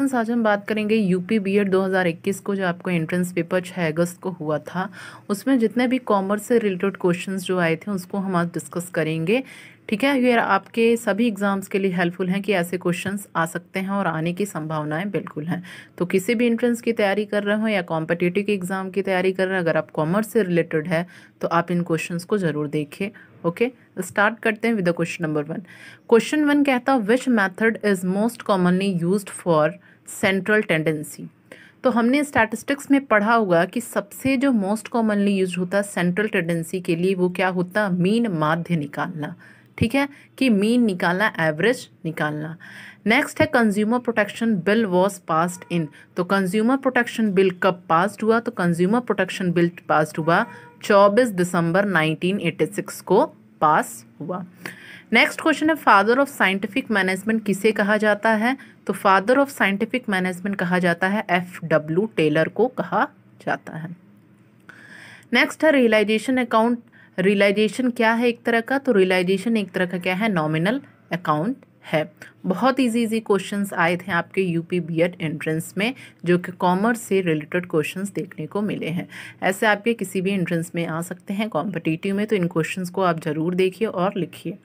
Friends, आज हम बात करेंगे यूपी बीएड 2021 को जो आपको एंट्रेंस पेपर 6 अगस्त को हुआ था उसमें जितने भी कॉमर्स से रिलेटेड क्वेश्चंस जो आए थे उसको हम आज डिस्कस करेंगे। ठीक है? ये आपके सभी एग्ज़ाम्स के लिए हेल्पफुल हैं कि ऐसे क्वेश्चंस आ सकते हैं और आने की संभावनाएँ बिल्कुल हैं। तो किसी भी एंट्रेंस की तैयारी कर रहे हो या कॉम्पिटिटिव एग्ज़ाम की तैयारी कर रहे हैं अगर आप कॉमर्स से रिलेटेड है तो आप इन क्वेश्चन को ज़रूर देखिए। ओके स्टार्ट करते हैं with the question number one question one कहता है which method is most commonly use for central tendency तो हमने स्टैटिस्टिक्स में पढ़ा होगा कि सबसे जो मोस्ट कॉमनली यूज़ होता है सेंट्रल टेंडेंसी के लिए वो क्या होता? मीन माध्य निकालना। ठीक है? कि मीन निकालना एवरेज निकालना। नेक्स्ट है consumer protection bill was passed in तो कंज्यूमर प्रोटेक्शन बिल कब पास्ड हुआ? तो कंज्यूमर प्रोटेक्शन बिल पास्ड हुआ 24 दिसंबर 1986 को पास हुआ। नेक्स्ट क्वेश्चन है फादर ऑफ़ साइंटिफिक मैनेजमेंट किसे कहा जाता है? तो फादर ऑफ़ साइंटिफिक मैनेजमेंट कहा जाता है एफ़ डब्ल्यू टेलर को कहा जाता है। नेक्स्ट है रियलाइजेशन अकाउंट रियलाइजेशन क्या है एक तरह का? तो रियलाइजेशन एक तरह का क्या है? नॉमिनल अकाउंट है। बहुत इजी इजी क्वेश्चंस आए थे आपके यूपी बीएड एंट्रेंस में, जो कि कॉमर्स से रिलेटेड क्वेश्चंस देखने को मिले हैं। ऐसे आपके किसी भी एंट्रेंस में आ सकते हैं कॉम्पिटिटिव में तो इन क्वेश्चंस को आप ज़रूर देखिए और लिखिए।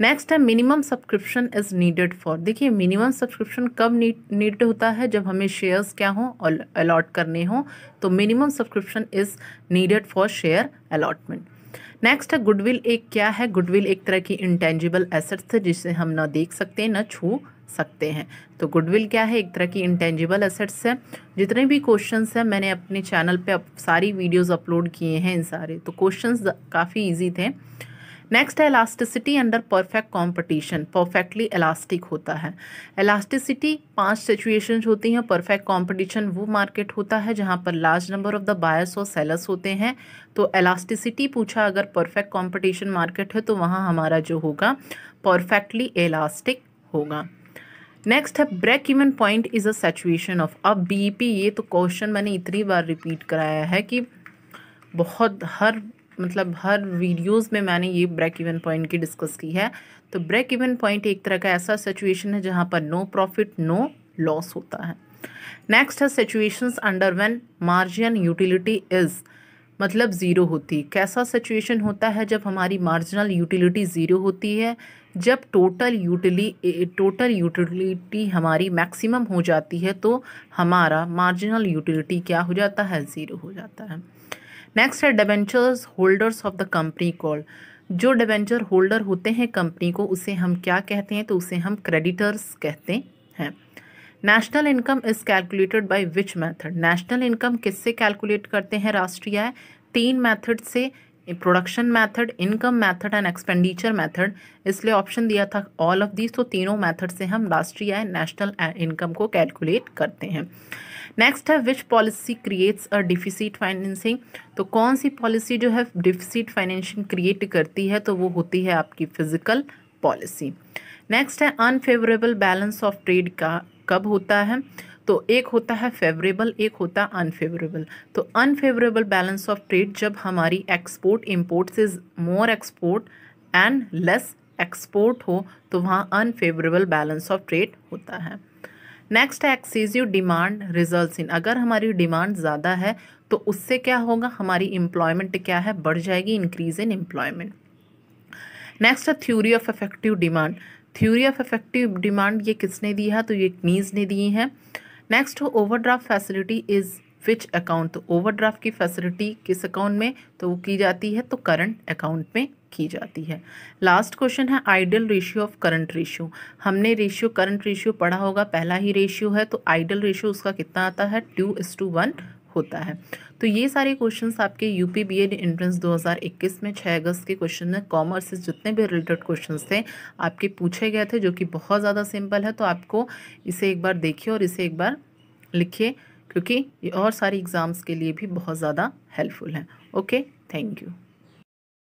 नेक्स्ट है minimum subscription is needed for देखिए मिनिमम सब्सक्रिप्शन कब नीड होता है? जब हमें शेयर्स क्या हों? और अलॉट करने हों तो minimum subscription is needed for share allotment next है गुडविल एक क्या है? गुडविल एक तरह की इंटेंजिबल एसेट्स है जिसे हम ना देख सकते हैं ना छू सकते हैं। तो गुडविल क्या है? एक तरह की इंटेंजिबल एसेट्स है। जितने भी क्वेश्चंस हैं मैंने अपने चैनल पे अप, सारी वीडियोस अपलोड किए हैं इन सारे। तो क्वेश्चंस काफ़ी इजी थे। नेक्स्ट है elasticity under perfect competition perfectly elastic होता है। इलास्टिसिटी पाँच सिचुएशंस होती हैं। परफेक्ट कॉम्पिटिशन वो मार्केट होता है जहाँ पर large number of the buyers और सेलर्स होते हैं। तो इलास्टिसिटी पूछा अगर परफेक्ट कॉम्पिटिशन मार्केट है तो वहाँ हमारा जो होगा परफेक्टली इलास्टिक होगा। नेक्स्ट है break even point is a situation of अब बीईपी ये तो क्वेश्चन मैंने इतनी बार रिपीट कराया है कि बहुत, हर मतलब हर वीडियोस में मैंने ये ब्रेक इवन पॉइंट की डिस्कस की है। तो ब्रेक इवन पॉइंट एक तरह का ऐसा सिचुएशन है जहाँ पर नो प्रॉफिट नो लॉस होता है। नेक्स्ट है situations under when margin utility is मतलब ज़ीरो होती। कैसा सिचुएशन होता है जब हमारी मार्जिनल यूटिलिटी ज़ीरो होती है? जब टोटल यूटिली टोटल यूटिलिटी हमारी मैक्सिमम हो जाती है तो हमारा मार्जिनल यूटिलिटी क्या हो जाता है? ज़ीरो हो जाता है। नेक्स्ट है debentures, holders of the company call जो डिबेंचर होल्डर होते हैं कंपनी को, उसे हम क्या कहते हैं? तो उसे हम क्रेडिटर्स कहते हैं। National income is calculated by which method national income किससे कैलकुलेट करते हैं राष्ट्रीय आय? तीन मेथड से production method income method and expenditure method इसलिए ऑप्शन दिया था ऑल ऑफ़ दीज तो तीनों मेथड से हम राष्ट्रीय आय नेशनल इनकम को कैलकुलेट करते हैं। नेक्स्ट है which policy creates a deficit financing तो कौन सी पॉलिसी जो है डिफिसिट फाइनेंशिंग क्रिएट करती है तो वो होती है आपकी फ़िज़िकल पॉलिसी नेक्स्ट है अनफेवरेबल बैलेंस ऑफ़ ट्रेड का कब होता है? तो एक होता है फेवरेबल एक होता है अनफेवरेबल तो अनफेवरेबल बैलेंस ऑफ़ ट्रेड जब हमारी export import is more export and less export हो तो वहाँ अनफेवरेबल बैलेंस ऑफ़ ट्रेड होता है. नेक्स्ट है एक्सेसिव डिमांड रिज़ल्ट इन अगर हमारी डिमांड ज़्यादा है तो उससे क्या होगा? हमारी एम्प्लॉयमेंट क्या है? बढ़ जाएगी इंक्रीज इन एम्प्लॉयमेंट नेक्स्ट है theory of effective demand theory of effective demand ये किसने दी है? तो ये नीज ने दी है। Next overdraft facility is which account तो ओवरड्राफ्ट की फैसिलिटी किस अकाउंट में? तो वो की जाती है तो करंट अकाउंट में की जाती है। लास्ट क्वेश्चन है ideal ratio of current ratio हमने रेशियो करंट रेशियो पढ़ा होगा, पहला ही रेशियो है तो आइडल रेशियो उसका कितना आता है? टू इस टू वन होता है। तो ये सारे क्वेश्चंस आपके यूपी बी एड एंट्रेंस 2021 में 6 अगस्त के क्वेश्चन में कॉमर्स से जितने भी रिलेटेड क्वेश्चंस थे, आपके पूछे गए थे, जो कि बहुत ज़्यादा सिंपल है तो आपको इसे एक बार देखिए और इसे एक बार लिखिए, क्योंकि ये और सारी एग्ज़ाम्स के लिए भी बहुत ज़्यादा हेल्पफुल है। Okay thank you